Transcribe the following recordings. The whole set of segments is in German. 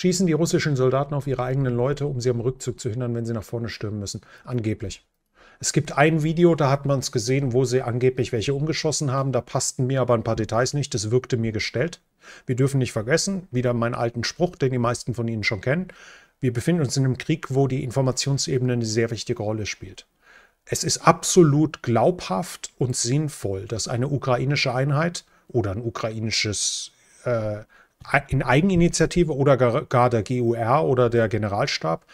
schießen die russischen Soldaten auf ihre eigenen Leute, um sie am Rückzug zu hindern, wenn sie nach vorne stürmen müssen. Angeblich. Es gibt ein Video, da hat man es gesehen, wo sie angeblich welche umgeschossen haben. Da passten mir aber ein paar Details nicht. Das wirkte mir gestellt. Wir dürfen nicht vergessen, wieder meinen alten Spruch, den die meisten von Ihnen schon kennen. Wir befinden uns in einem Krieg, wo die Informationsebene eine sehr wichtige Rolle spielt. Es ist absolut glaubhaft und sinnvoll, dass eine ukrainische Einheit oder ein ukrainisches äh, in Eigeninitiative oder gar, gar der GUR oder der Generalstab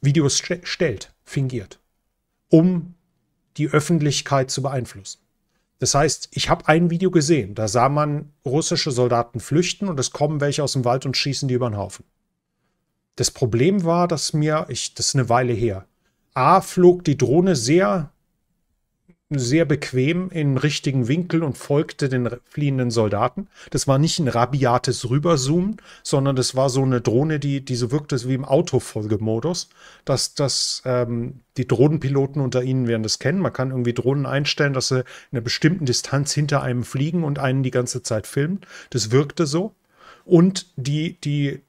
Videos stellt, fingiert um die Öffentlichkeit zu beeinflussen. Das heißt, ich habe ein Video gesehen, da sah man russische Soldaten flüchten und es kommen welche aus dem Wald und schießen die über den Haufen. Das Problem war, dass mir, ich, das ist eine Weile her, A, flog die Drohne sehr sehr bequem in richtigen Winkel und folgte den fliehenden Soldaten. Das war nicht ein rabiates Rüberzoomen, sondern das war so eine Drohne, die, die so wirkte wie im Autofolgemodus, dass, dass ähm, die Drohnenpiloten unter ihnen werden das kennen. Man kann irgendwie Drohnen einstellen, dass sie in einer bestimmten Distanz hinter einem fliegen und einen die ganze Zeit filmen. Das wirkte so. Und die, die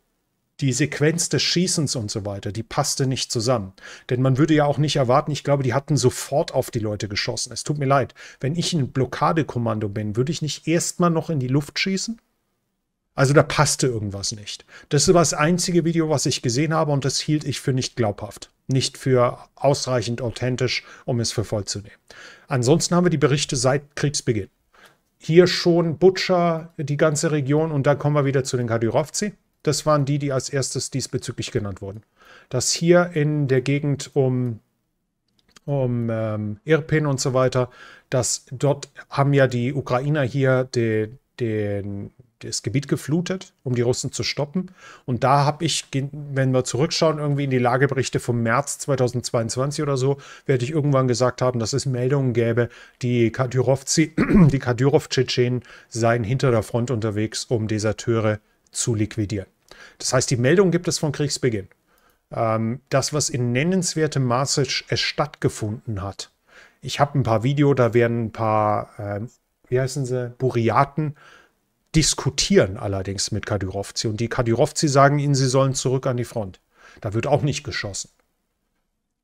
die Sequenz des Schießens und so weiter, die passte nicht zusammen. Denn man würde ja auch nicht erwarten, ich glaube, die hatten sofort auf die Leute geschossen. Es tut mir leid. Wenn ich ein Blockadekommando bin, würde ich nicht erstmal noch in die Luft schießen? Also da passte irgendwas nicht. Das ist das einzige Video, was ich gesehen habe und das hielt ich für nicht glaubhaft. Nicht für ausreichend authentisch, um es für voll zu nehmen. Ansonsten haben wir die Berichte seit Kriegsbeginn. Hier schon Butcher, die ganze Region und dann kommen wir wieder zu den Kadyrovzi. Das waren die, die als erstes diesbezüglich genannt wurden. Dass hier in der Gegend um, um ähm, Irpin und so weiter, dass dort haben ja die Ukrainer hier den, den, das Gebiet geflutet, um die Russen zu stoppen. Und da habe ich, wenn wir zurückschauen, irgendwie in die Lageberichte vom März 2022 oder so, werde ich irgendwann gesagt haben, dass es Meldungen gäbe, die Kadyrovzi, die Kadyrov-Tschetschenen seien hinter der Front unterwegs, um Deserteure zu liquidieren. Das heißt, die Meldung gibt es von Kriegsbeginn. Ähm, das, was in nennenswertem Maße stattgefunden hat. Ich habe ein paar Videos, da werden ein paar, ähm, wie heißen sie, Buriaten diskutieren allerdings mit Kadyrovzi. Und die Kadyrovzi sagen ihnen, sie sollen zurück an die Front. Da wird auch nicht geschossen.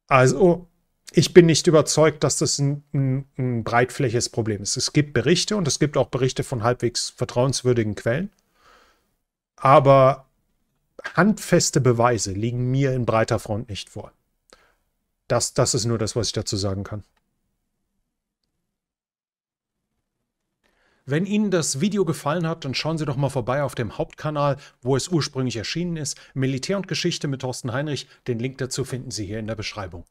Also, ich bin nicht überzeugt, dass das ein, ein, ein breitflächiges Problem ist. Es gibt Berichte und es gibt auch Berichte von halbwegs vertrauenswürdigen Quellen. Aber handfeste Beweise liegen mir in breiter Front nicht vor. Das, das ist nur das, was ich dazu sagen kann. Wenn Ihnen das Video gefallen hat, dann schauen Sie doch mal vorbei auf dem Hauptkanal, wo es ursprünglich erschienen ist. Militär und Geschichte mit Thorsten Heinrich. Den Link dazu finden Sie hier in der Beschreibung.